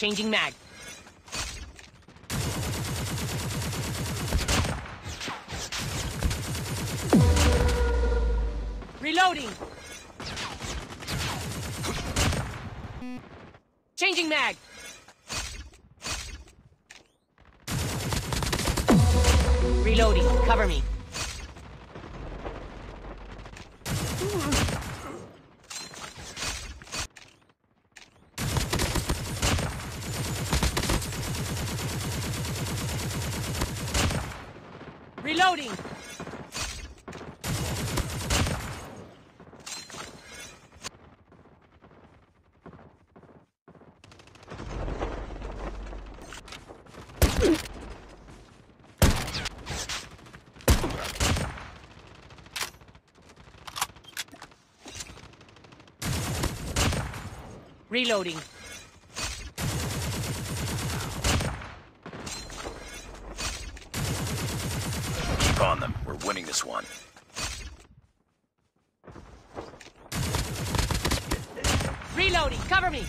Changing mag. Reloading. Changing mag. Reloading. Cover me. Reloading. Reloading. Keep them. We're winning this one. Reloading. Cover me.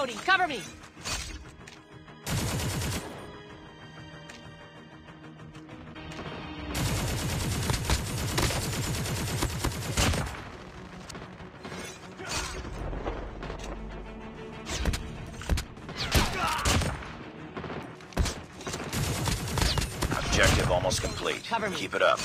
Reloading. Cover me. Objective almost complete. Cover me. Keep it up.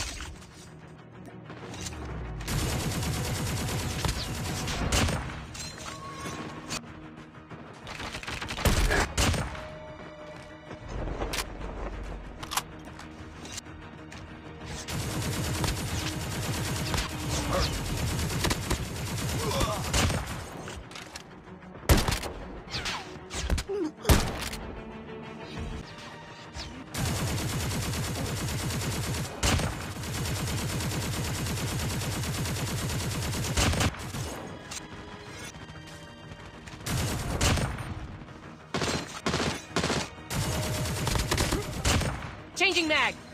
Changing mag.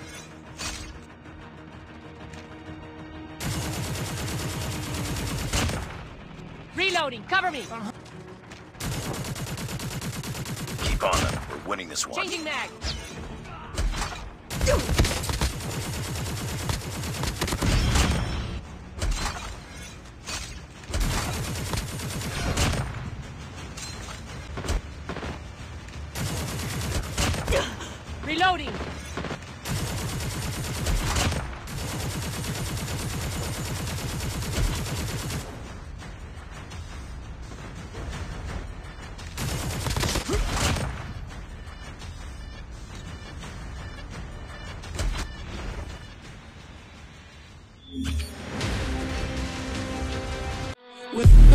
Reloading. Cover me. Keep on them. We're winning this one. Changing mag. Reloading. With